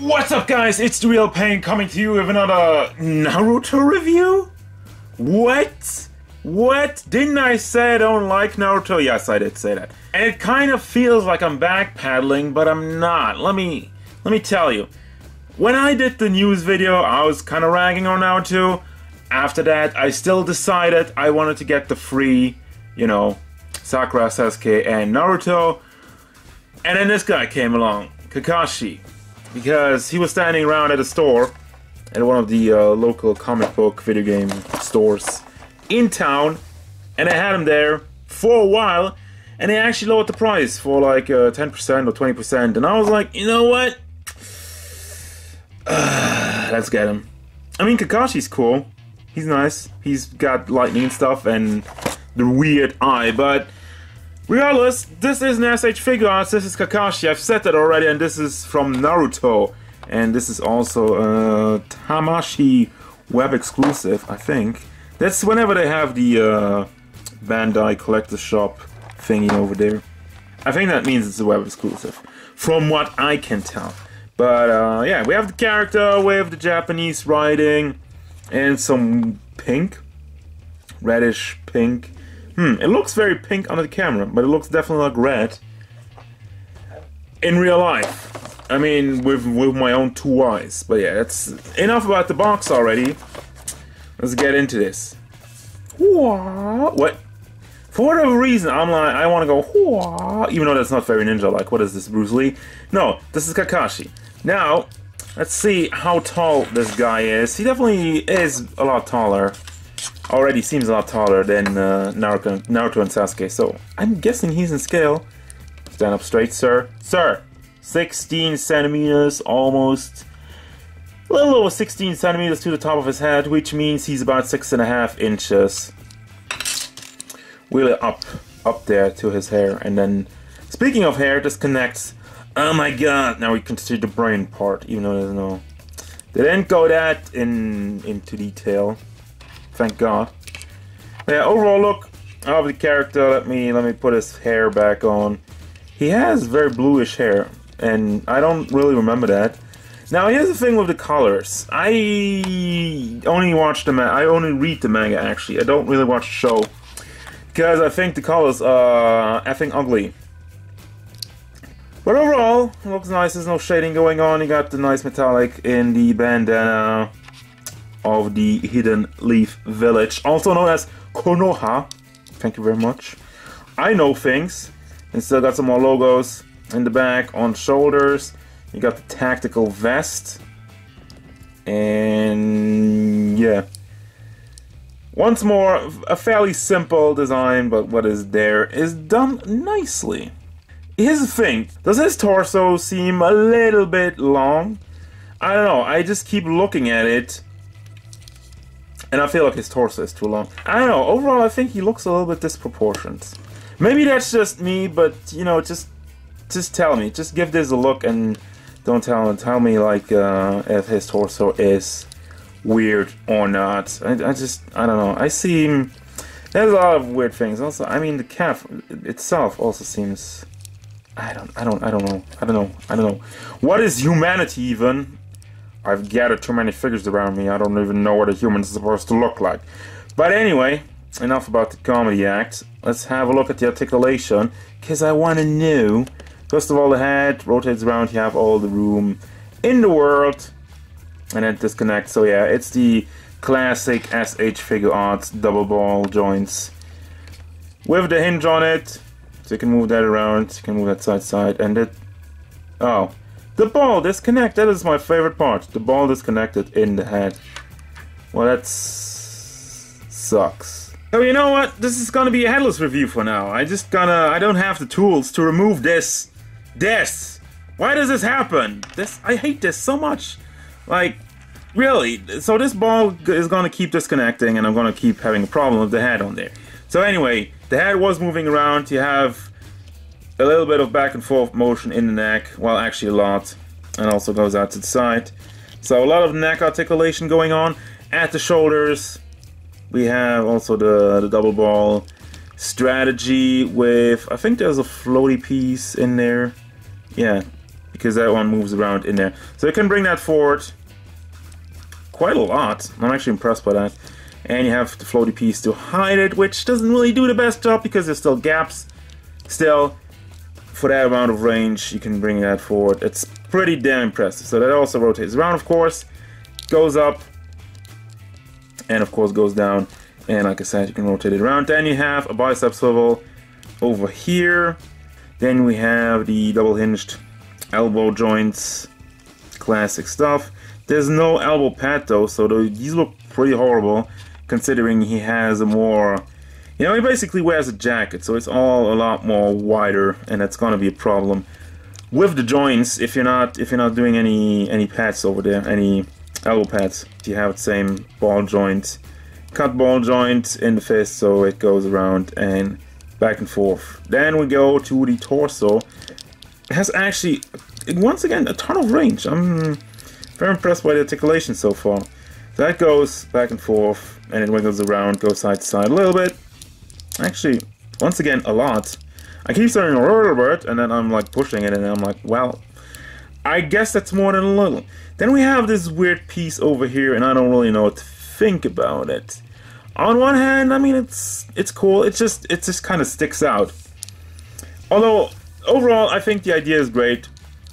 What's up guys, it's the Real Payne coming to you with another Naruto review? What? What? Didn't I say I don't like Naruto? Yes, I did say that. And it kind of feels like I'm backpedaling, but I'm not. Let me, let me tell you. When I did the news video, I was kind of ragging on Naruto. After that, I still decided I wanted to get the free, you know, Sakura, Sasuke, and Naruto. And then this guy came along, Kakashi, because he was standing around at a store, at one of the uh, local comic book video game stores in town, and I had him there for a while, and they actually lowered the price for like uh, 10% or 20%, and I was like, you know what? let's get him. I mean, Kakashi's cool. He's nice. He's got lightning and stuff, and the weird eye, but regardless, this is an SH Figuarts, this is Kakashi, I've said that already, and this is from Naruto, and this is also a Tamashii web exclusive, I think. That's whenever they have the uh, Bandai Collector Shop thingy over there. I think that means it's a web exclusive, from what I can tell. But uh, yeah, we have the character with the Japanese writing and some pink, reddish pink Hmm, it looks very pink on the camera, but it looks definitely like red. In real life. I mean, with, with my own two eyes. But yeah, that's enough about the box already. Let's get into this. What? For whatever reason, I'm like, I want to go, even though that's not very ninja-like. What is this, Bruce Lee? No, this is Kakashi. Now, let's see how tall this guy is. He definitely is a lot taller already seems a lot taller than uh, Naruto, Naruto and Sasuke, so I'm guessing he's in scale. Stand up straight, sir. Sir! 16 centimeters, almost. A little over 16 centimeters to the top of his head, which means he's about six and a half inches. Really up, up there to his hair. And then, speaking of hair, this connects. Oh my god, now we can see the brain part, even though there's no... They didn't go that in into detail thank God. Yeah, overall look of the character, let me let me put his hair back on. He has very bluish hair, and I don't really remember that. Now here's the thing with the colors. I only watch the I only read the manga actually. I don't really watch the show because I think the colors are effing ugly. But overall, looks nice. There's no shading going on. You got the nice metallic in the bandana of the Hidden Leaf Village, also known as Konoha. Thank you very much. I know things. And still got some more logos in the back, on shoulders. You got the tactical vest. And yeah. Once more, a fairly simple design, but what is there is done nicely. Here's the thing, does his torso seem a little bit long? I don't know, I just keep looking at it and I feel like his torso is too long. I don't know, overall I think he looks a little bit disproportionate. Maybe that's just me, but you know, just just tell me. Just give this a look and don't tell tell me like uh, if his torso is weird or not. I, I just I don't know. I see him there's a lot of weird things. Also, I mean the calf itself also seems I don't I don't I don't know. I don't know. I don't know. What is humanity even? I've gathered too many figures around me, I don't even know what a human is supposed to look like. But anyway, enough about the comedy act. Let's have a look at the articulation, because I want to know. First of all, the head rotates around, you have all the room in the world, and then disconnect. So yeah, it's the classic SH Figuarts double ball joints with the hinge on it. So you can move that around, you can move that side side, and it... Oh, the ball disconnect, that is my favorite part. The ball disconnected in the head. Well, that sucks. So you know what? This is gonna be a headless review for now. I just gonna, I don't have the tools to remove this. This! Why does this happen? This, I hate this so much. Like, really. So this ball is gonna keep disconnecting and I'm gonna keep having a problem with the head on there. So anyway, the head was moving around. You have a little bit of back and forth motion in the neck, well actually a lot, and also goes out to the side. So a lot of neck articulation going on. At the shoulders, we have also the, the double ball strategy with, I think there's a floaty piece in there. Yeah, because that one moves around in there. So you can bring that forward quite a lot. I'm actually impressed by that. And you have the floaty piece to hide it, which doesn't really do the best job because there's still gaps. Still, for that amount of range, you can bring that forward. It's pretty damn impressive. So that also rotates around, of course, goes up, and of course goes down. And like I said, you can rotate it around. Then you have a bicep swivel over here. Then we have the double hinged elbow joints, classic stuff. There's no elbow pad though, so these look pretty horrible considering he has a more you know he basically wears a jacket so it's all a lot more wider and that's gonna be a problem with the joints if you're not if you're not doing any any pads over there any elbow pads. You have the same ball joint cut ball joint in the fist so it goes around and back and forth. Then we go to the torso. It has actually once again a ton of range. I'm very impressed by the articulation so far. That goes back and forth and it wiggles around, goes side to side a little bit. Actually, once again, a lot. I keep saying bit, and then I'm like pushing it, and I'm like, well, I guess that's more than a little. Then we have this weird piece over here, and I don't really know what to think about it. On one hand, I mean, it's it's cool. It's just it just kind of sticks out. Although overall, I think the idea is great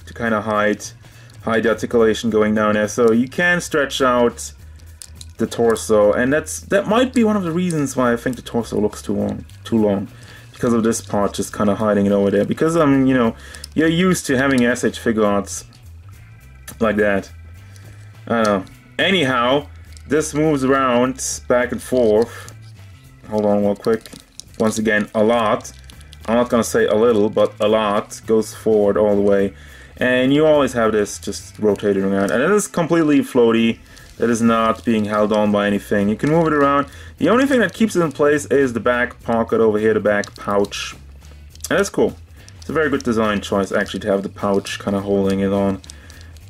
to kind of hide hide the articulation going down there, so you can stretch out the torso, and that's that might be one of the reasons why I think the torso looks too long, too long, because of this part just kind of hiding it over there. Because I'm, um, you know, you're used to having SH Figuarts like that. I don't know. Anyhow, this moves around back and forth. Hold on, real quick. Once again, a lot. I'm not gonna say a little, but a lot goes forward all the way. And you always have this just rotating around. And it is completely floaty that is not being held on by anything. You can move it around. The only thing that keeps it in place is the back pocket over here, the back pouch. And that's cool. It's a very good design choice actually to have the pouch kind of holding it on.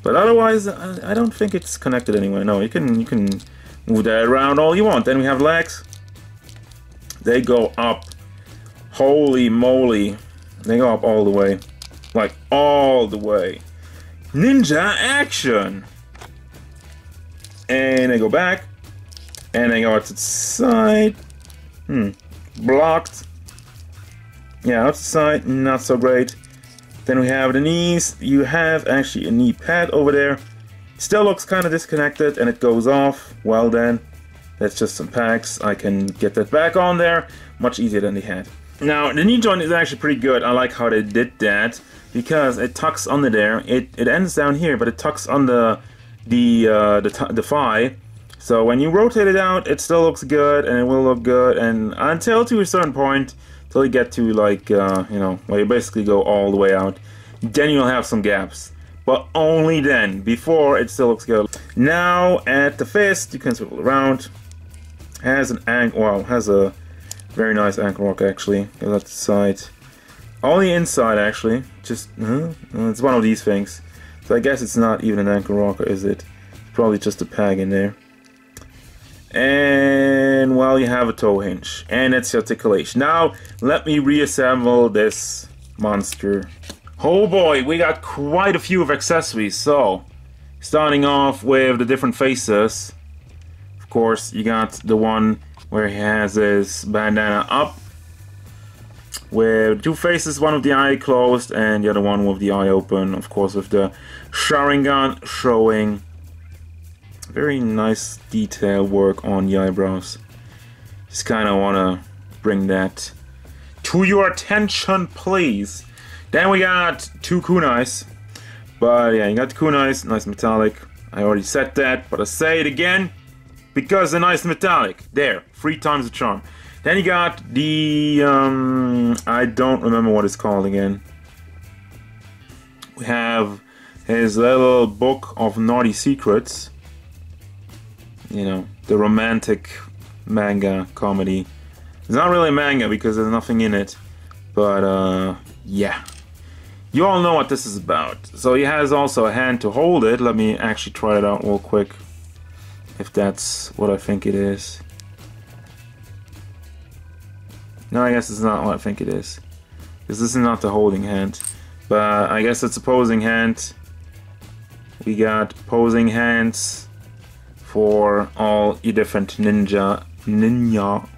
But otherwise, I don't think it's connected anywhere. No, you can you can move that around all you want. Then we have legs. They go up. Holy moly. They go up all the way. Like, all the way. Ninja action! And I go back, and I go to the side. Hmm, blocked. Yeah, out to the side, not so great. Then we have the knees. You have actually a knee pad over there. Still looks kind of disconnected, and it goes off. Well then, that's just some packs. I can get that back on there much easier than the head. Now, the knee joint is actually pretty good. I like how they did that because it tucks under there. It, it ends down here, but it tucks under the uh, the, the phi. So when you rotate it out, it still looks good and it will look good. And until to a certain point, till you get to like uh, you know, where you basically go all the way out, then you'll have some gaps. But only then. Before it still looks good. Now at the fist, you can swivel around. Has an ankle. Well, has a very nice ankle rock actually. Goes at the side. Only inside actually. Just uh, it's one of these things. So I guess it's not even an ankle rocker, is it? It's probably just a peg in there. And well, you have a toe hinge, and it's articulation. Now, let me reassemble this monster. Oh boy, we got quite a few of accessories. So, starting off with the different faces. Of course, you got the one where he has his bandana up with two faces, one with the eye closed and the other one with the eye open, of course with the Sharingan showing. Very nice detail work on the eyebrows. Just kind of want to bring that to your attention, please. Then we got two kunais. But yeah, you got the kunais, nice metallic. I already said that, but I say it again because they're nice metallic. There, three times the charm. Then you got the, um, I don't remember what it's called again. We have his little book of naughty secrets. You know, the romantic manga comedy. It's not really manga because there's nothing in it. But, uh, yeah. You all know what this is about. So he has also a hand to hold it. Let me actually try it out real quick. If that's what I think it is. No, I guess it's not what I think it is. Because this is not the holding hand. But I guess it's a posing hand. We got posing hands for all your different ninja ninja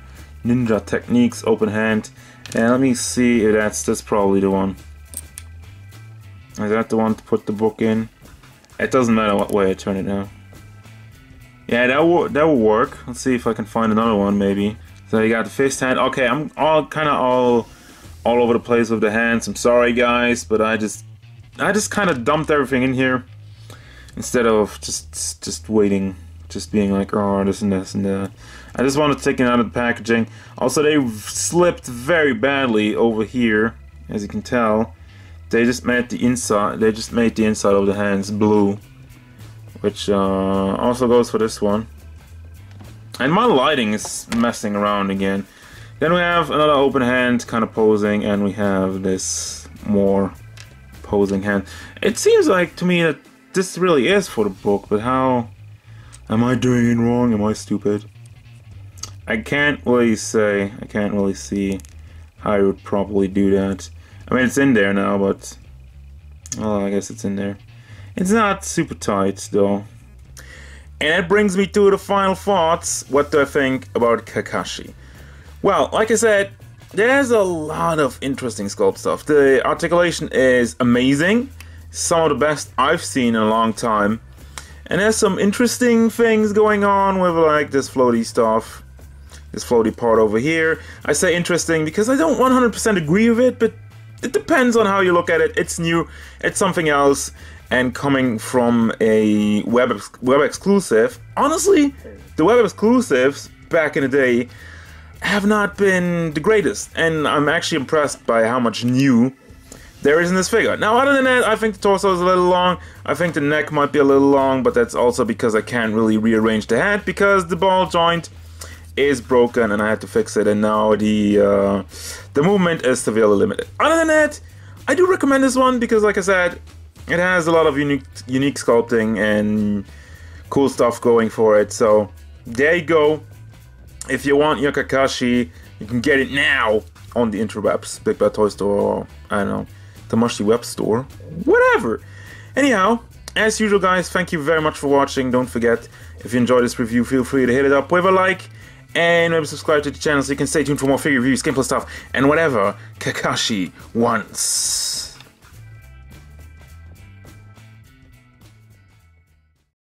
ninja techniques, open hand. And let me see if that's that's probably the one. Is that the one to put the book in? It doesn't matter what way I turn it now. Yeah, that will that will work. Let's see if I can find another one maybe. So you got the fist hand. Okay, I'm all kind of all all over the place with the hands. I'm sorry guys, but I just I just kind of dumped everything in here instead of just just waiting, just being like oh this and this and that. I just wanted to take it out of the packaging. Also, they slipped very badly over here, as you can tell. They just made the inside. They just made the inside of the hands blue, which uh, also goes for this one. And my lighting is messing around again. Then we have another open hand kind of posing, and we have this more posing hand. It seems like to me that this really is for the book, but how am I doing it wrong? Am I stupid? I can't really say. I can't really see how I would probably do that. I mean, it's in there now, but well, I guess it's in there. It's not super tight though. And that brings me to the final thoughts. What do I think about Kakashi? Well, like I said, there's a lot of interesting sculpt stuff. The articulation is amazing. Some of the best I've seen in a long time. And there's some interesting things going on with like this floaty stuff. This floaty part over here. I say interesting because I don't 100% agree with it, but it depends on how you look at it. It's new, it's something else and coming from a web ex- web exclusive, honestly, the web exclusives back in the day have not been the greatest, and I'm actually impressed by how much new there is in this figure. Now, other than that, I think the torso is a little long. I think the neck might be a little long, but that's also because I can't really rearrange the head because the ball joint is broken and I had to fix it, and now the uh, the movement is severely limited. Other than that, I do recommend this one because, like I said, it has a lot of unique unique sculpting and cool stuff going for it. So there you go. If you want your Kakashi, you can get it now on the interwebs, Big Bad Toy Store, or I don't know, Tamashii Web Store, whatever. Anyhow, as usual, guys, thank you very much for watching. Don't forget, if you enjoyed this review, feel free to hit it up with a like and maybe subscribe to the channel so you can stay tuned for more figure reviews, gameplay stuff, and whatever Kakashi wants.